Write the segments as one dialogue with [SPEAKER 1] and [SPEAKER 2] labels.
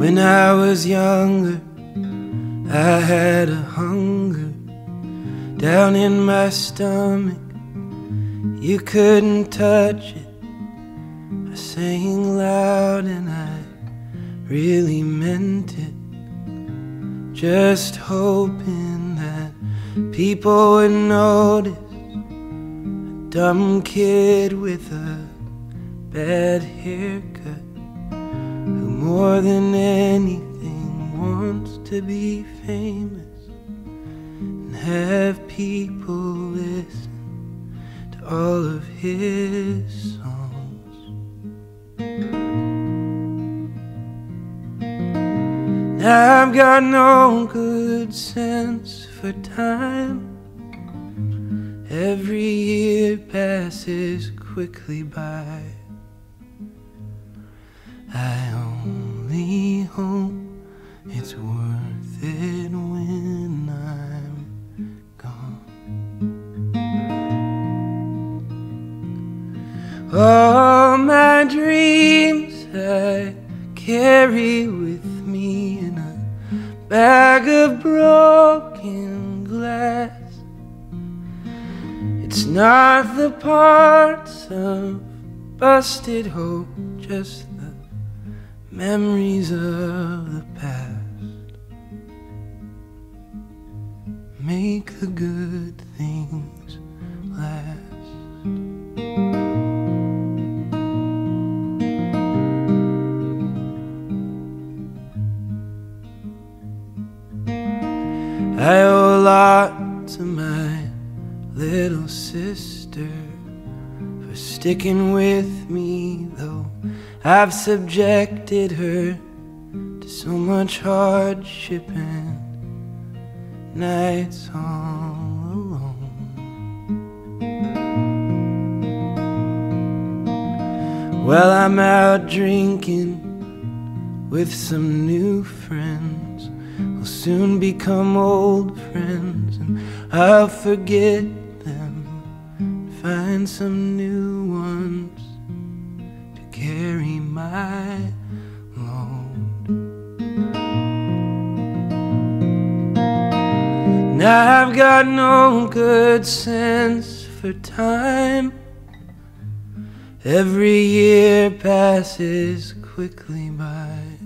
[SPEAKER 1] When I was younger, I had a hunger down in my stomach. You couldn't touch it. I sang loud and I really meant it. Just hoping that people would notice a dumb kid with a bad haircut who more than anything wants to be famous and have people listen to all of his songs. I've got no good sense for time. Every year passes quickly by. All my dreams I carry with me in a bag of broken glass. It's not the parts of busted hope, just the memories of the past. Make the good I owe a lot to my little sister for sticking with me, though I've subjected her to so much hardship and nights all alone. Well, I'm out drinking with some new friends. We'll soon become old friends, and I'll forget them and find some new ones to carry my load. Now I've got no good sense for time. Every year passes quickly by.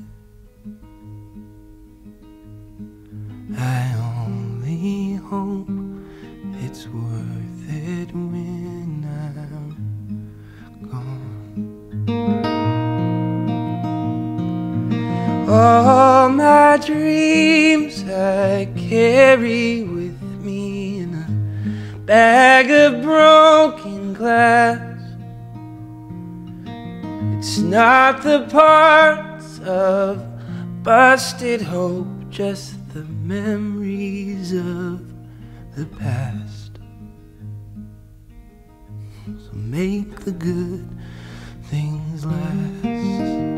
[SPEAKER 1] It's not the parts of busted hope, just the memories of the past. So make the good things last.